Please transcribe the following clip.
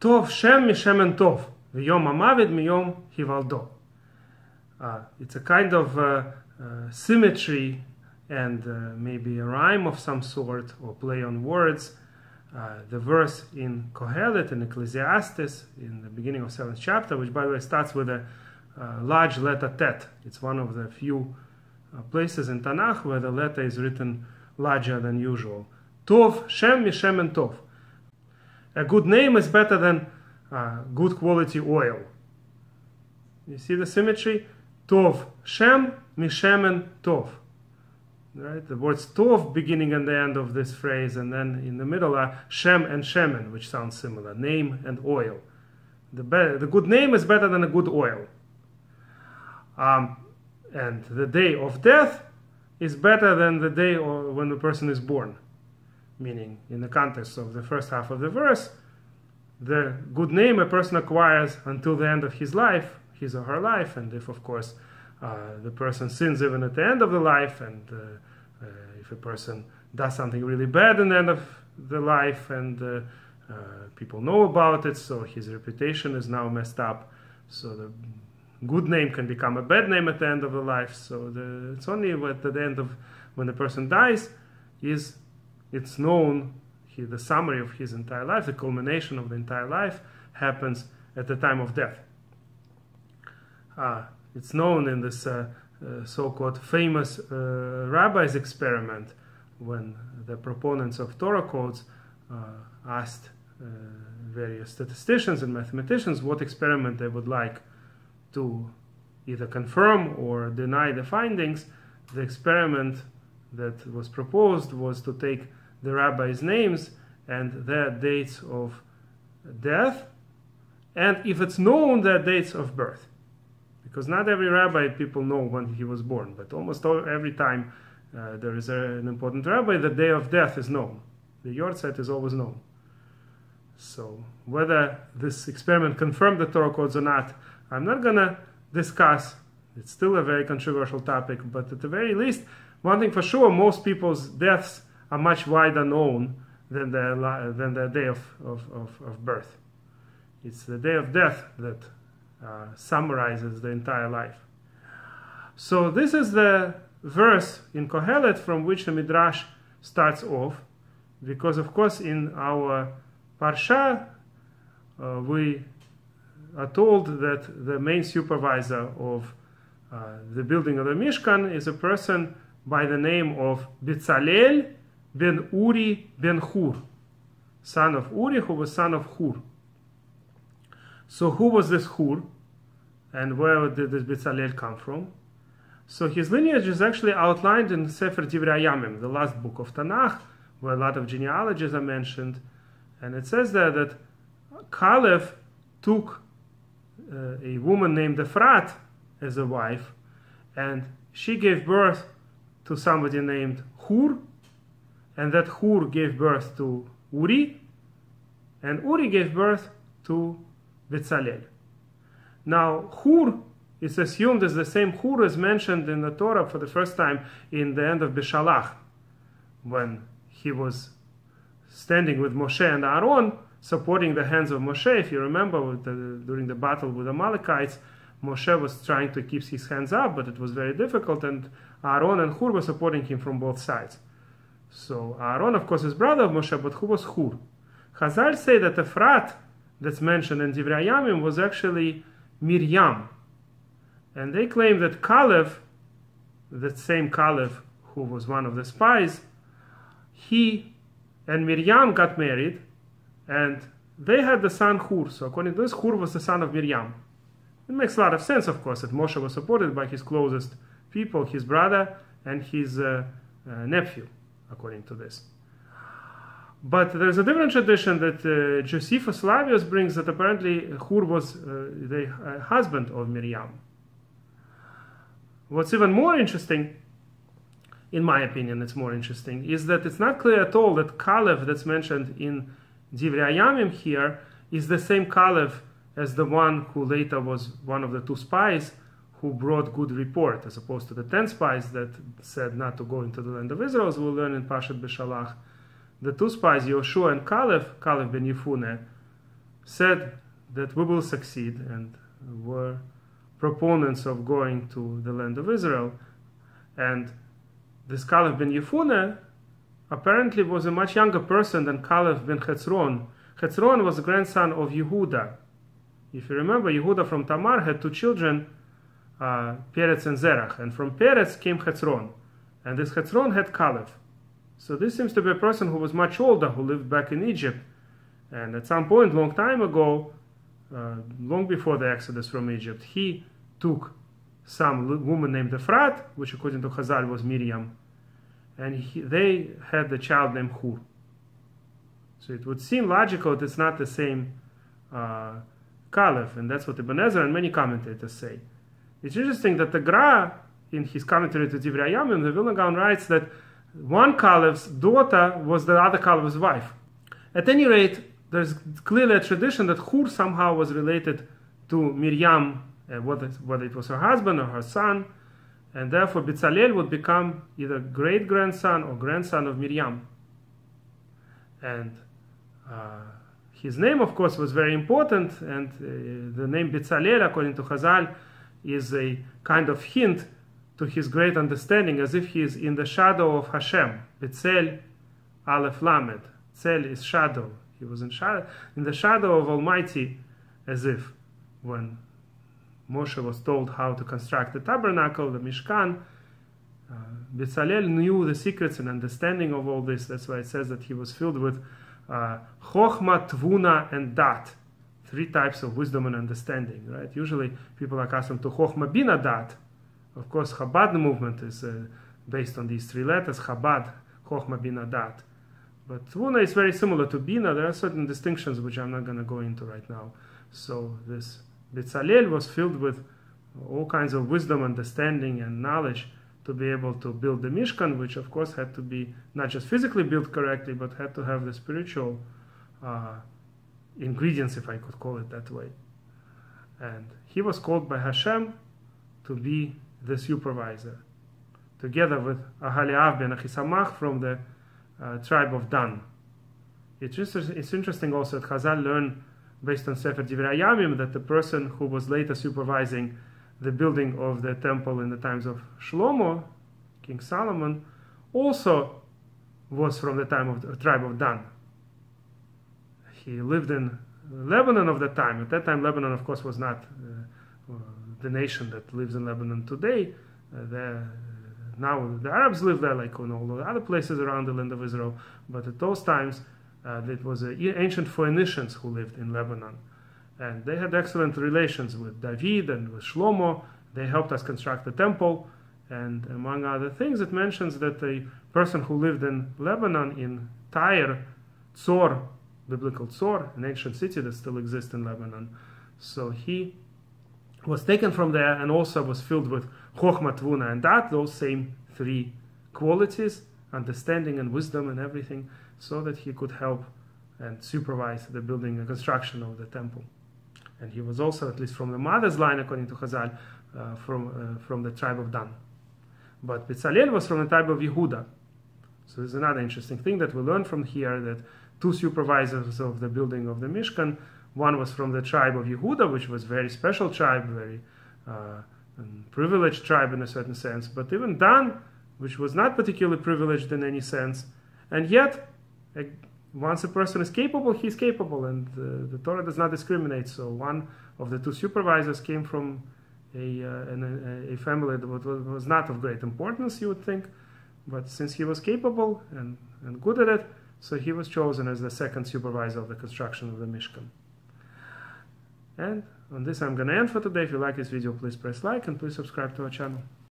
Tov Shem Mishemen Tov, V'yom Amavid Miyom Hivaldo. It's a kind of uh, uh, symmetry and uh, maybe a rhyme of some sort or play on words. Uh, the verse in Kohelet and Ecclesiastes in the beginning of seventh chapter, which by the way starts with a uh, large letter tet. It's one of the few uh, places in Tanakh where the letter is written larger than usual. Tov, Shem, Mishem, and Tov. A good name is better than uh, good quality oil. You see the symmetry? Tov, Shem, Mishem, and Tov. Right? The words Tov beginning and the end of this phrase, and then in the middle are Shem and Shemen, which sounds similar. Name and oil. The, be- the good name is better than a good oil. Um, and the day of death is better than the day when the person is born. Meaning, in the context of the first half of the verse, the good name a person acquires until the end of his life, his or her life, and if, of course, uh, the person sins even at the end of the life, and uh, uh, if a person does something really bad in the end of the life, and uh, uh, people know about it, so his reputation is now messed up. So the good name can become a bad name at the end of the life. So the, it's only at the end of when the person dies is it's known he, the summary of his entire life, the culmination of the entire life happens at the time of death. Uh, it's known in this uh, uh, so-called famous uh, rabbis experiment when the proponents of Torah codes uh, asked uh, various statisticians and mathematicians what experiment they would like to either confirm or deny the findings, the experiment that was proposed was to take the rabbis' names and their dates of death, and if it's known, their dates of birth. Because not every rabbi people know when he was born, but almost every time uh, there is a, an important rabbi, the day of death is known. The yahrzeit is always known. So whether this experiment confirmed the Torah codes or not, I'm not going to discuss. It's still a very controversial topic, but at the very least, one thing for sure, most people's deaths are much wider known than the, than the day of, of, of, of birth. It's the day of death that uh, summarizes the entire life. So this is the verse in Kohelet from which the Midrash starts off, because of course in our Parsha uh, we are told that the main supervisor of uh, the building of the Mishkan is a person by the name of Bezalel ben Uri ben Hur, son of Uri, who was son of Hur. So who was this Hur, and where did this Bezalel come from? So his lineage is actually outlined in Sefer Divrei the last book of Tanakh, where a lot of genealogies are mentioned, and it says there that Caleb took uh, a woman named Ephrat as a wife, and she gave birth to somebody named Hur, and that Hur gave birth to Uri, and Uri gave birth to Bezalel. Now, Hur is assumed as the same Hur as mentioned in the Torah for the first time in the end of Beshalach, when he was standing with Moshe and Aaron, supporting the hands of Moshe. If you remember, the, during the battle with the Amalekites, Moshe was trying to keep his hands up, but it was very difficult, and Aaron and Hur were supporting him from both sides. So Aaron, of course, is brother of Moshe, but who was Hur? Chazal say that Efrat, that's mentioned in Divrei Yamim, was actually Miriam. And they claim that Caleb, that same Caleb who was one of the spies, he and Miriam got married, and they had the son Hur. So according to this, Hur was the son of Miriam. It makes a lot of sense, of course, that Moshe was supported by his closest people, his brother and his uh, uh, nephew according to this. But there's a different tradition that uh, Josephus Flavius brings that apparently Hur was uh, the uh, husband of Miriam. What's even more interesting, in my opinion, it's more interesting, is that it's not clear at all that Caleb that's mentioned in Divrei Yamim here is the same Caleb as the one who later was one of the two spies who brought good report, as opposed to the ten spies that said not to go into the land of Israel, as we'll learn in Pashat Beshalach. The two spies, Yoshua and Caleb, Caleb ben Yefune, said that we will succeed and were proponents of going to the land of Israel. And this Caleb ben Yefune apparently was a much younger person than Caleb ben Hetzron. Hetzron was the grandson of Yehuda. If you remember, Yehuda from Tamar had two children, uh, Peretz and Zerach. And from Peretz came Hetzron. And this Hetzron had Caleb. So this seems to be a person who was much older, who lived back in Egypt. And at some point, long time ago, uh, long before the exodus from Egypt, he took some woman named Ephrat, which according to Chazal was Miriam, and he, they had the child named Hur. So it would seem logical that it's not the same uh, Caleb, and that's what Ibn Ezra and many commentators say. It's interesting that the Gra, in his commentary to Divrei Hayamim, the Vilna Gaon writes that one Caleb's daughter was the other Caleb's wife. At any rate, there's clearly a tradition that Hur somehow was related to Miriam, uh, whether, whether it was her husband or her son, and therefore Bezalel would become either great grandson or grandson of Miriam. And uh, his name, of course, was very important, and uh, the name Bezalel, according to Chazal, is a kind of hint to his great understanding, as if he is in the shadow of Hashem. Betzel Aleph Lamed. Tzel is shadow. He was in, shadow, in the shadow of Almighty, as if when Moshe was told how to construct the tabernacle, the Mishkan, uh, Bezalel knew the secrets and understanding of all this. That's why it says that he was filled with uh, Chochma, Tvuna, and Dat. Three types of wisdom and understanding, right? Usually people are accustomed to Chochma, Bina, Dat of course, Chabad movement is uh, based on these three letters, Chabad, Chochma, Bina, Dat. But Tvuna is very similar to Bina. There are certain distinctions which I'm not going to go into right now. So this Bezalel was filled with all kinds of wisdom, understanding, and knowledge to be able to build the Mishkan, which of course had to be not just physically built correctly, but had to have the spiritual uh, ingredients, if I could call it that way. And he was called by Hashem to be the supervisor, together with Ahaliav ben Achisamach from the uh, tribe of Dan. It's, just, it's interesting also that Chazal learned based on Sefer Divrei Hayamim that the person who was later supervising the building of the temple in the times of Shlomo, King Solomon, also was from the time of the tribe of Dan. He lived in Lebanon of that time. At that time, Lebanon, of course, was not uh, the nation that lives in Lebanon today. Uh, the, now the Arabs live there, like in all the other places around the land of Israel. But at those times, uh, it was uh, ancient Phoenicians who lived in Lebanon, and they had excellent relations with David and with Shlomo. They helped us construct the temple, and among other things, it mentions that a person who lived in Lebanon in Tyre, Tzor, biblical Tzor, an ancient city Dat still exists in Lebanon. So he was taken from there and also was filled with Chokhmah, Tvuna, and that, those same three qualities, understanding and wisdom and everything, so that he could help and supervise the building and construction of the temple. And he was also, at least from the mother's line, according to Chazal, uh, from, uh, from the tribe of Dan. But Bezalel was from the tribe of Yehuda. So there's another interesting thing that we learn from here that two supervisors of the building of the Mishkan one was from the tribe of Yehuda, which was very special tribe, very uh, privileged tribe in a certain sense. But even Dan, which was not particularly privileged in any sense, and yet, once a person is capable, he's capable, and uh, the Torah does not discriminate. So one of the two supervisors came from a, uh, a, family that was not of great importance, you would think, but since he was capable and, and good at it, so he was chosen as the second supervisor of the construction of the Mishkan. And on this I'm gonna end for today. If you like this video, please press like and please subscribe to our channel.